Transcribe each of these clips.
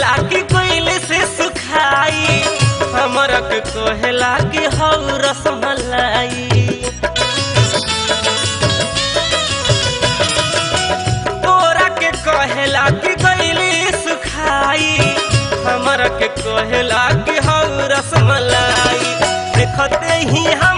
कहेला कि कोयले से सुखाई। हमरा कहेला हौ रसमलाई। तोरा के कहेला सुखाई। कहेला हौ रसमलाई। देखते ही हमरा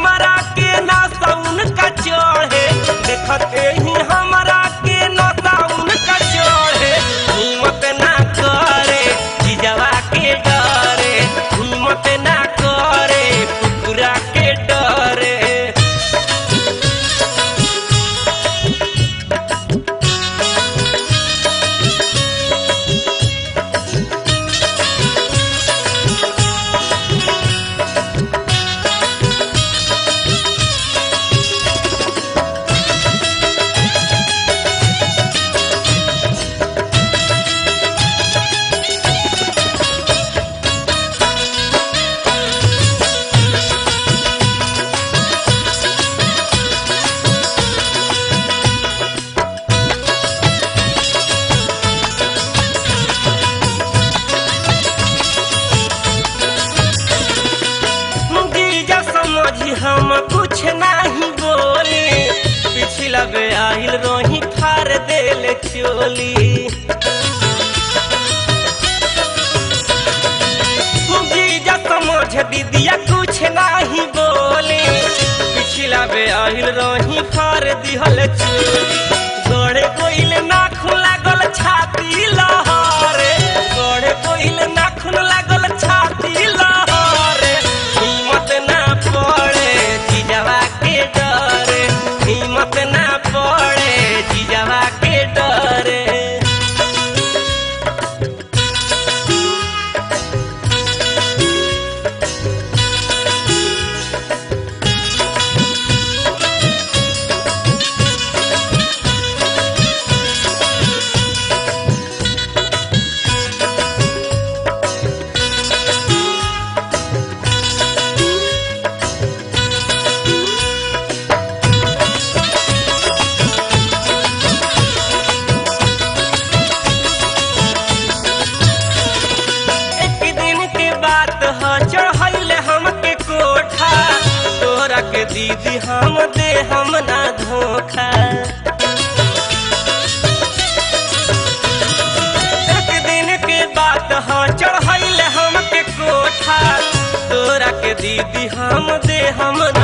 हम कुछ नहीं बोली। पिछला बे आइल रोही फार देल चोली। जीजा समझ दीदिया कुछ नहीं बोली। पिछला बे आइल रोही फार दिहल चोली। तोरा के दीदी, हम दे, हम ना धोखा। एक दिन के बात ह हम के कोठा। तोरा के दीदी, हम दे, हम ना